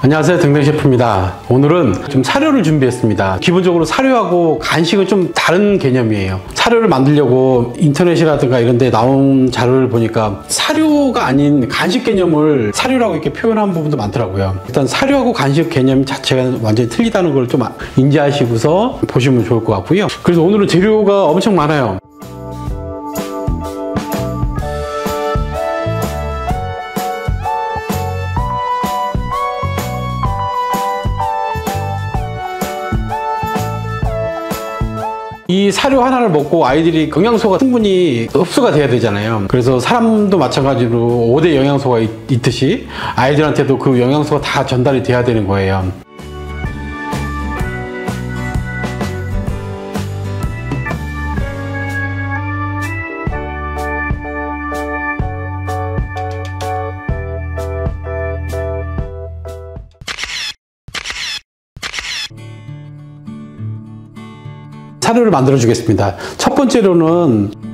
안녕하세요 등등 셰프입니다. 오늘은 좀 사료를 준비했습니다. 기본적으로 사료하고 간식은 좀 다른 개념이에요. 사료를 만들려고 인터넷이라든가 이런 데 나온 자료를 보니까 사료가 아닌 간식 개념을 사료라고 이렇게 표현한 부분도 많더라고요. 일단 사료하고 간식 개념 자체가 완전히 틀리다는 걸 좀 인지하시고서 보시면 좋을 것 같고요. 그래서 오늘은 재료가 엄청 많아요 이 사료 하나를 먹고 아이들이 영양소가 충분히 흡수가 돼야 되잖아요. 그래서 사람도 마찬가지로 5대 영양소가 있, 있듯이 아이들한테도 그 영양소가 다 전달이 돼야 되는 거예요. 사료를 만들어 주겠습니다. 첫 번째로는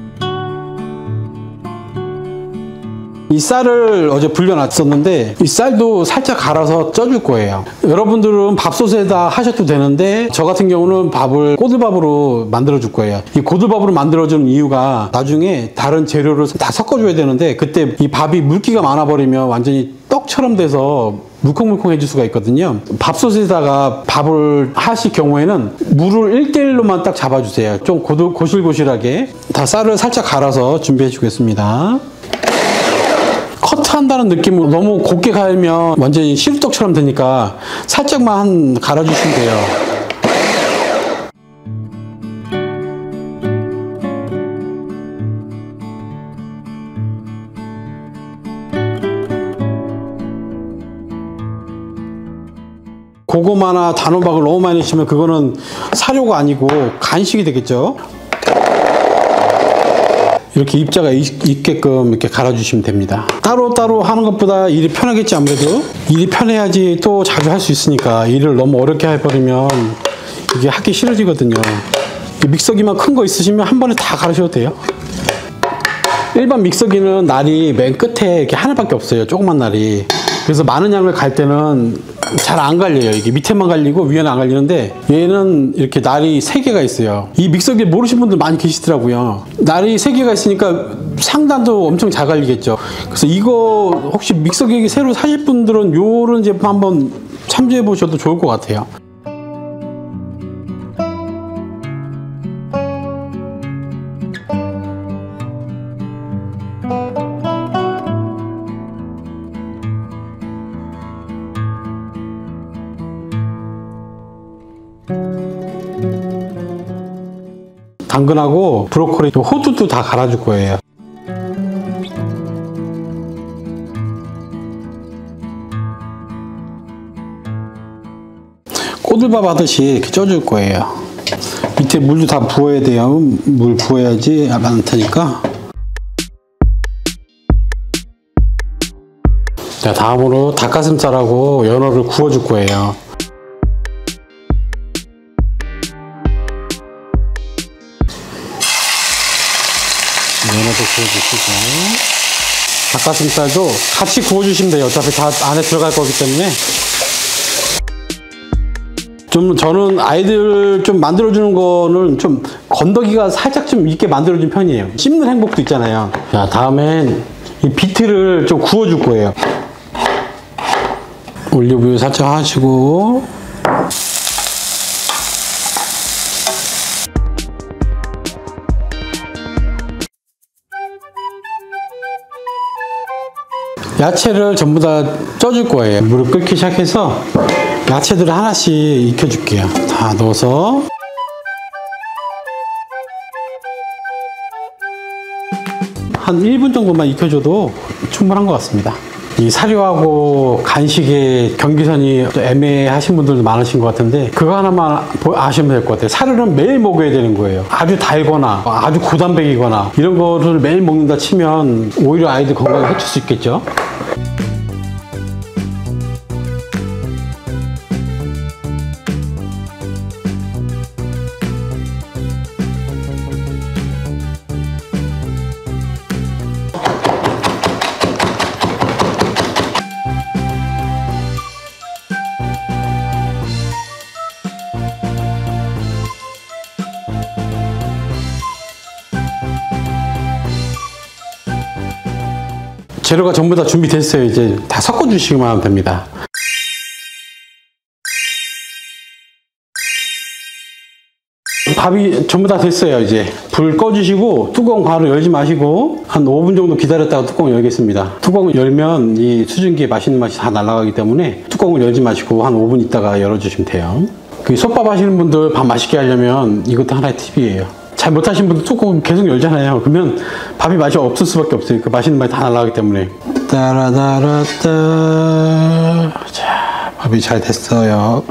이 쌀을 어제 불려놨었는데 이 쌀도 살짝 갈아서 쪄줄 거예요. 여러분들은 밥솥에다 하셔도 되는데 저 같은 경우는 밥을 꼬들밥으로 만들어 줄 거예요. 이 고들밥으로 만들어 주는 이유가 나중에 다른 재료를 다 섞어 줘야 되는데 그때 이 밥이 물기가 많아 버리면 완전히 떡처럼 돼서 물컹물컹 해질 수가 있거든요. 밥솥에다가 밥을 하실 경우에는 물을 1대1로만 딱 잡아주세요. 좀 고들, 고실고실하게 다 쌀을 살짝 갈아서 준비해 주겠습니다. 커트한다는 느낌으로 너무 곱게 갈면 완전히 시루떡처럼 되니까 살짝만 한 갈아주시면 돼요. 고구마나 단호박을 너무 많이 넣으시면 그거는 사료가 아니고 간식이 되겠죠. 이렇게 입자가 있게끔 이렇게 갈아주시면 됩니다. 따로따로 하는 것보다 일이 편하겠지 아무래도 일이 편해야지 또 자주 할 수 있으니까 일을 너무 어렵게 해버리면 이게 하기 싫어지거든요. 믹서기만 큰 거 있으시면 한 번에 다 갈으셔도 돼요. 일반 믹서기는 날이 맨 끝에 이렇게 하나밖에 없어요. 조그만 날이. 그래서 많은 양을 갈 때는 잘 안 갈려요. 이게 밑에만 갈리고 위에는 안 갈리는데 얘는 이렇게 날이 세 개가 있어요. 이 믹서기 모르시는 분들 많이 계시더라고요. 날이 세 개가 있으니까 상단도 엄청 잘 갈리겠죠. 그래서 이거 혹시 믹서기 새로 사실 분들은 요런 제품 한번 참조해 보셔도 좋을 것 같아요. 당근하고 브로콜리, 호두도 다 갈아줄 거예요. 꼬들밥 하듯이 쪄줄 거예요. 밑에 물도 다 부어야 돼요. 물 부어야지 안 타니까. 자, 다음으로 닭가슴살하고 연어를 구워줄 거예요. 연어도 구워주시고. 닭가슴살도 같이 구워주시면 돼요. 어차피 다 안에 들어갈 거기 때문에. 좀 저는 아이들 좀 만들어주는 거는 좀 건더기가 살짝 좀 있게 만들어준 편이에요. 씹는 행복도 있잖아요. 자 다음엔 이 비트를 좀 구워줄 거예요. 올리브유 살짝 하시고 야채를 전부 다 쪄줄 거예요. 물을 끓기 시작해서 야채들을 하나씩 익혀줄게요. 다 넣어서 한 1분 정도만 익혀줘도 충분한 것 같습니다. 이 사료하고 간식의 경계선이 애매하신 분들도 많으신 것 같은데 그거 하나만 아시면 될 것 같아요. 사료는 매일 먹어야 되는 거예요. 아주 달거나 아주 고단백이거나 이런 거를 매일 먹는다 치면 오히려 아이들 건강에 해칠 수 있겠죠. 재료가 전부 다 준비됐어요. 이제 다 섞어 주시기만 하면 됩니다. 밥이 전부 다 됐어요. 이제 불 꺼주시고 뚜껑 바로 열지 마시고 한 5분 정도 기다렸다가 뚜껑 열겠습니다. 뚜껑을 열면 이 수증기의 맛있는 맛이 다 날아가기 때문에 뚜껑을 열지 마시고 한 5분 있다가 열어주시면 돼요. 그 솥밥 하시는 분들 밥 맛있게 하려면 이것도 하나의 팁이에요. 잘 못하시는 분들 뚜껑 계속 열잖아요. 그러면 밥이 맛이 없을 수밖에. 그 맛있는 맛이 다 날아가기 때문에. 따라다라따. 자, 밥이 잘 됐어요.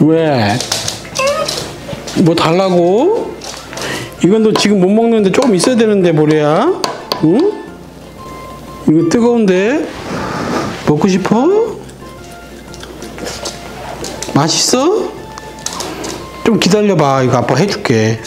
왜? 뭐 달라고? 이건 너 지금 못 먹는데 조금 있어야 되는데 뭐래야? 응? 이거 뜨거운데? 먹고 싶어? 맛있어? 좀 기다려봐 이거 아빠 해줄게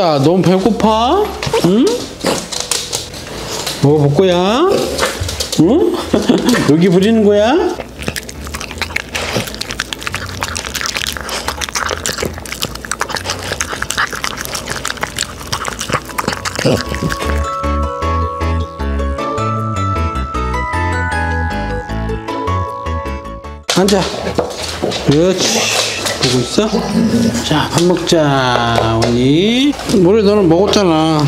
모래야 너무 배고파? 응? 먹어볼 거야? 응? 여기 부리는 거야? 앉아. 그렇지. 보고 있어? 자, 밥 먹자, 언니. 모래 너는 먹었잖아.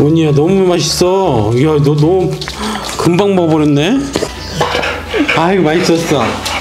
언니야, 너무 맛있어. 야, 너 너무 금방 먹어버렸네. 아이고, 맛있었어.